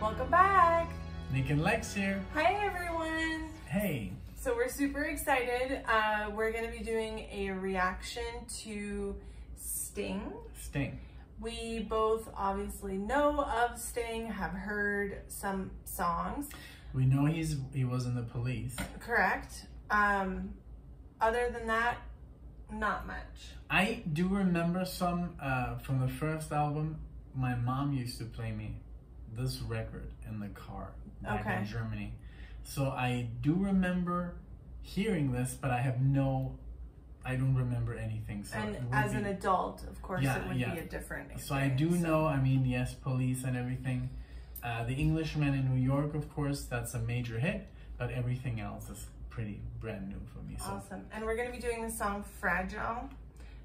Welcome back. Nick and Lex here. Hi, everyone. Hey. So we're super excited. Uh, we're going to be doing a reaction to Sting. Sting. We both obviously know of Sting, have heard some songs. We know he's he was in the police. Correct. Um, other than that, not much. I do remember some uh, from the first album. My mom used to play me this record in the car back Okay. in Germany. So I do remember hearing this, but I have no, I don't remember anything. So and as be- an adult, of course, Yeah, it would yeah. be a different. So I do know, I mean, yes, police and everything. Uh, the Englishman in New York, of course, that's a major hit, but everything else is pretty brand new for me. So. Awesome. And we're going to be doing the song Fragile.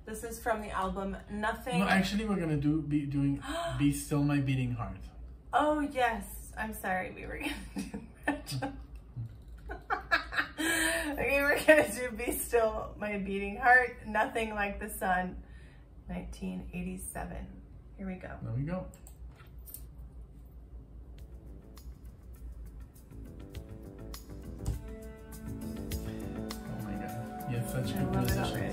This is from the album Nothing. No, actually, we're gonna do be doing "Be Still My Beating Heart." Oh, yes. I'm sorry. We were going to do okay, we're going to do Be Still My Beating Heart. Nothing Like the Sun. 1987. Here we go. There we go. Oh my god, you have such I good love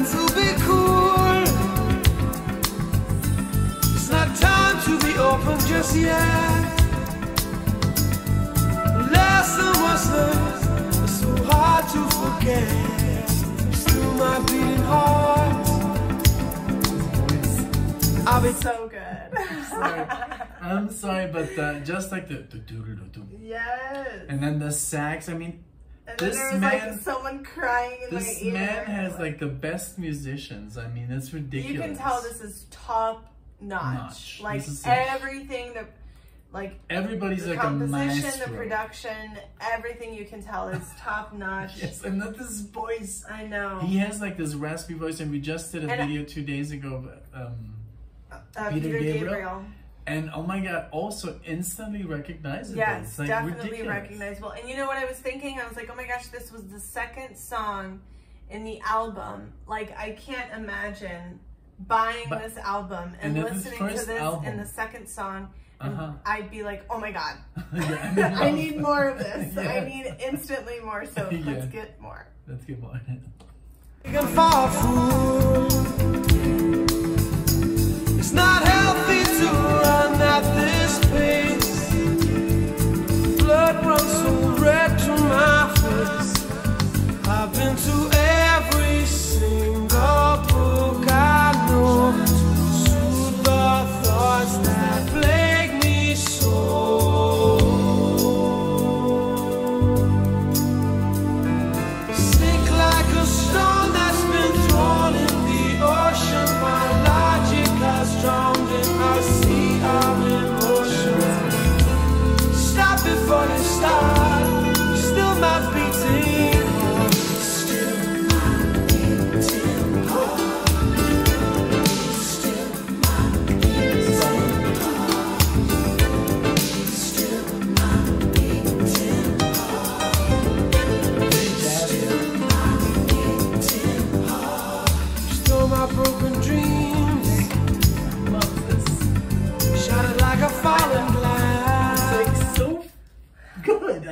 would be be cool. It's not time to be open just yet. Lesson was learned. It's so hard to forget. Still my beating heart. I'll be So good. Sorry. I'm sorry, but uh, just like the, the doo-doo-doo-doo. yes. and then the sax. I mean, And then this there was man- like someone crying in this my ear. man has like the best musicians. I mean, it's ridiculous. You can tell this is top notch. Notch. Like This everything that, like Everybody's the like a composition, the production, everything you can tell is top notch. Yes, and not this voice. I know. He has like this raspy voice, and we just did a And I- video two days ago. Um, uh, Peter Peter, Gabriel? Gabriel. And oh my god, also instantly recognizable. Yes, like definitely ridiculous. recognizable. And you know what I was thinking? I was like, oh my gosh, this was the second song in the album. Like, I can't imagine buying But- this album and, and listening to this album. in the second song. And Uh-huh. I'd be like, oh my god, Yeah, I need more of this. I need instantly more. So Yeah. let's get more. Let's get more. can fall fool. It's not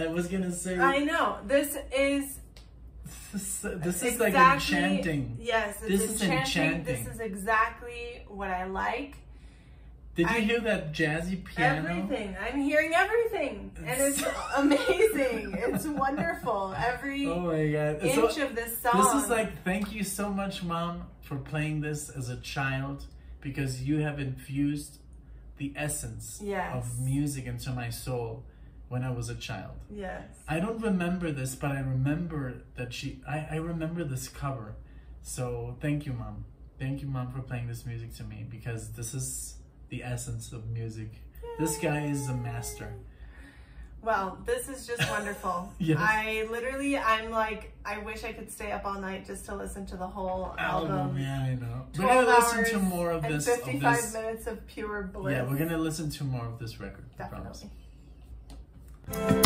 I was gonna say I know. This is this, is- this is like enchanting. Yes, This is enchanting. This is exactly what I like. Did you I- hear that jazzy piano? Everything. I'm hearing everything. And it's amazing. It's wonderful. Every Oh my god. inch So- of this song. This is like, thank you so much, mom, for playing this as a child because you have infused the essence Yes. of music into my soul when I was a child. Yes. I don't remember this, but I remember that she, I, I remember this cover. So thank you, mom. Thank you, mom, for playing this music to me because this is the essence of music. This guy is a master. Well, this is just wonderful. Yes. I literally, I'm like, I wish I could stay up all night just to listen to the whole album. album. Yeah, I know. We're 12 gonna listen to more of this. Of 55 this. minutes of pure bliss. Yeah, we're gonna listen to more of this record. I promise.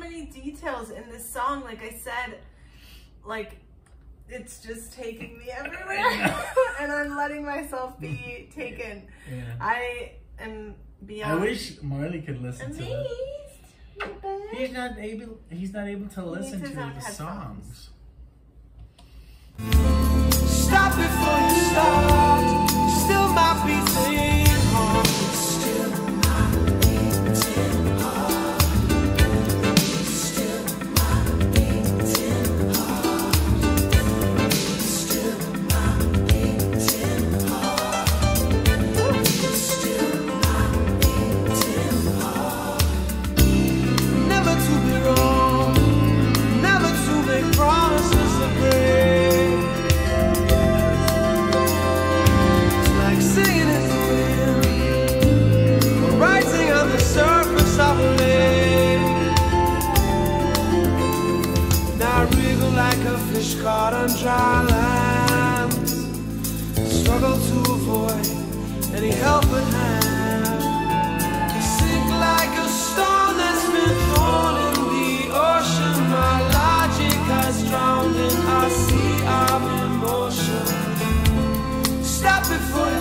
Many details in this song. Like I said, like it's just taking me everywhere, and I'm letting myself be taken. Yeah. I am beyond I wish Marley could listen amazed. to it. He's not able. He's not able to listen his to the headphones. songs. Stop before you start. Still my beating surface of a lake. Now wriggle like a fish caught on dry land, struggle to avoid any helping hand. I sink like a stone that's been thrown in the ocean. My logic has drowned in a sea of emotion. Stop before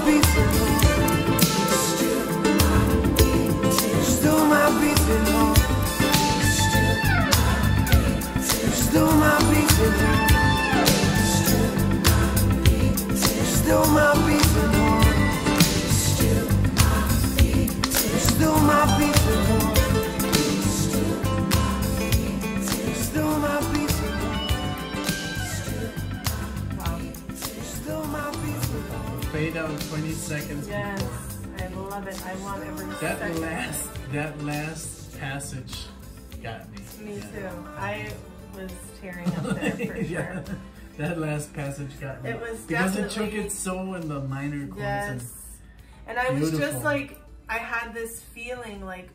Still seconds Yes, before. I love it. I want every That second. last, that last passage got me. Me Yeah. too. I was tearing up there for Yeah. sure. That last passage got me. It was because it took it so in the minor chords and Yes. And I was just like, I had this feeling like,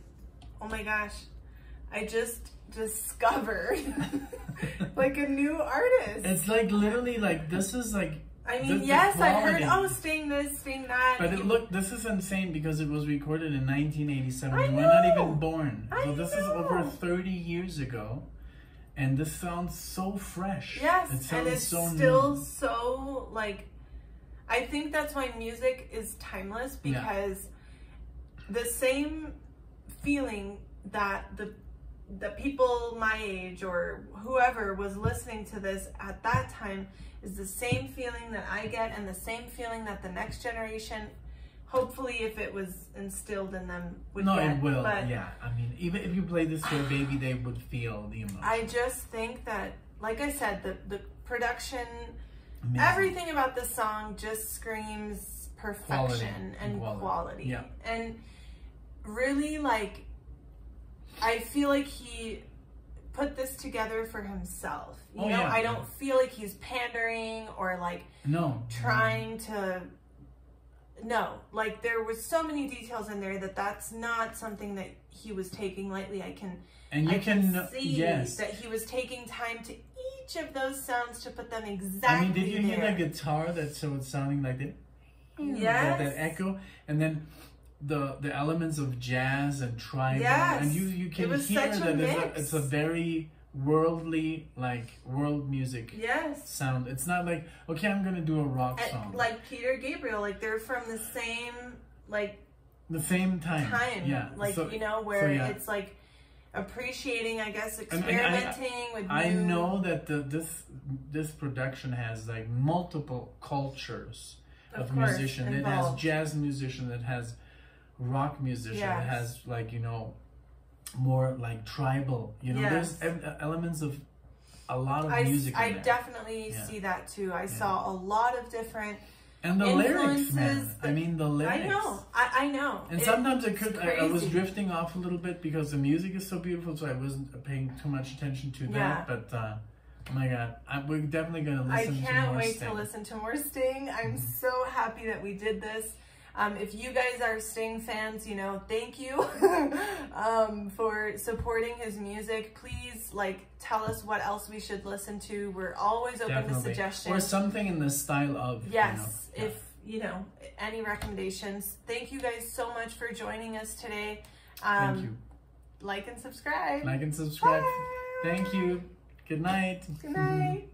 oh my gosh, I just discovered like a new artist. it's like literally like this is like I mean, the yes, I've heard, oh, sting this, sting that. But it look this is insane because it was recorded in 1987. I We're not even born. I so this is over 30 years ago. And this sounds so fresh. Yes, It sounds and it's so still new. so like. I think that's why music is timeless Yeah. because the same feeling that the the people my age or whoever was listening to this at that time is the same feeling that I get and the same feeling that the next generation hopefully if it was instilled in them would No, get it will. but yeah. I mean, even if you play this to a baby, they would feel the emotion. I just think that like I said the the production Amazing. everything about this song just screams perfection Quality and quality. quality. Yeah. And really, like, I feel like he put this together for himself. You Oh, know, yeah, I don't feel like he's pandering or like No. trying to. No, like there was so many details in there that that's not something that he was taking lightly. I can And you I can, can see yes. that he was taking time to each of those sounds to put them exactly. I mean, did you hear there. that guitar that so it's sounding like that? Yes. That, that echo, and then the the elements of jazz and tribal, Yes. and you you can hear that it's a, it's a very worldly like world music Yes. sound. It's not like okay, I'm gonna do a rock And, song. like Peter Gabriel, like they're from the same like the same time, time, yeah. like So- you know where yeah. it's like appreciating, I guess, and I- experimenting with. I new, know that the, this this production has like multiple cultures of, Of course, musician. It has jazz musician. It has rock musician. It has like you know more like tribal. You know, Yes. there's elements of a lot of I, music. I definitely Yeah. see that too. I saw a lot of different. and the lyrics, man. influences I mean the lyrics. I know. I, I know. And It- sometimes I could, I, I was drifting off a little bit because the music is so beautiful, so I wasn't paying too much attention to Yeah. that. But uh, oh my god, I, we're definitely gonna listen to can't more wait Sting. to listen to more Sting. I'm Mm-hmm. so happy that we did this. Um, if you guys are Sting fans, you know, thank you um, for supporting his music. Please, like, tell us what else we should listen to. We're always open to suggestions. Or something in the style of. Yes, You know, if you know any recommendations. Thank you guys so much for joining us today. Um, Thank you. Like and subscribe. Like and subscribe. Bye. Thank you. Good night. Good night.